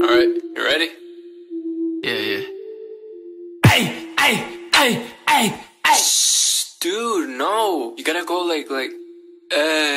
Alright, you ready? Yeah, yeah. Hey, hey, hey, hey, hey. Shh, dude, no. You gotta go like, like, uh.